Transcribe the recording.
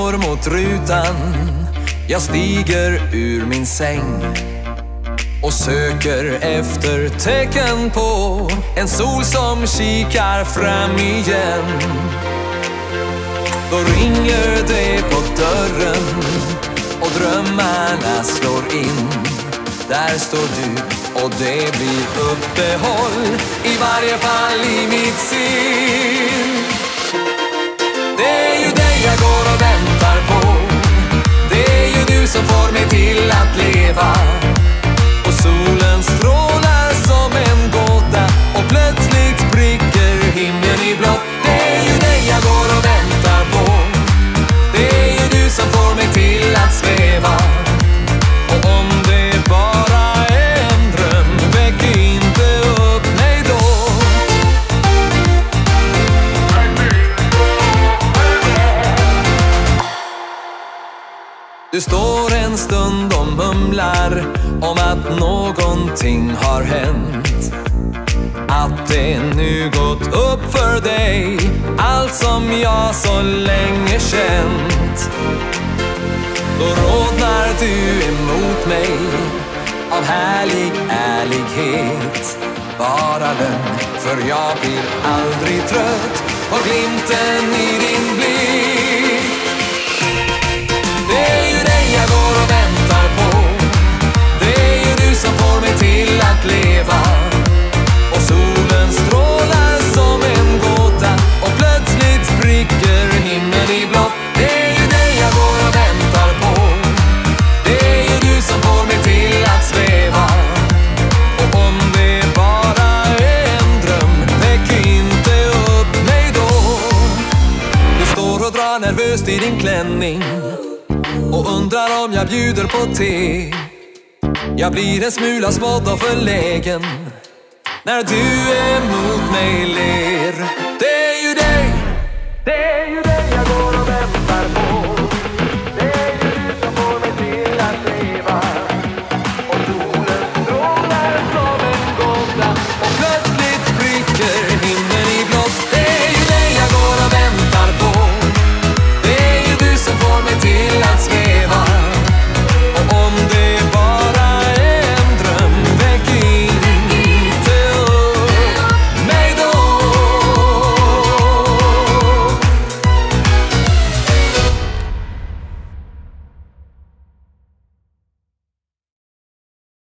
mot rutan Jag stiger ur min säng och söker efter tecken på en sol som kikar fram igen. Då ringer det på dörren och drömmarna slår in. Där står du och det blir uppehåll, i varje fall i mitt sinn. Mig till att leva. Du står en stund och mumlar om att någonting har hänt. Att det nu gått upp för dig allt som jag så länge känt. Då rodnar du emot mig av härlig ärlighet. Bara lögn, för jag blir aldrig trött på glimten i din löst i din klänning och undrar om jag bjuder på te. Jag blir en smula smådd och förlägen när du emot mig ler. Det är ju dig, det är ju dig jag går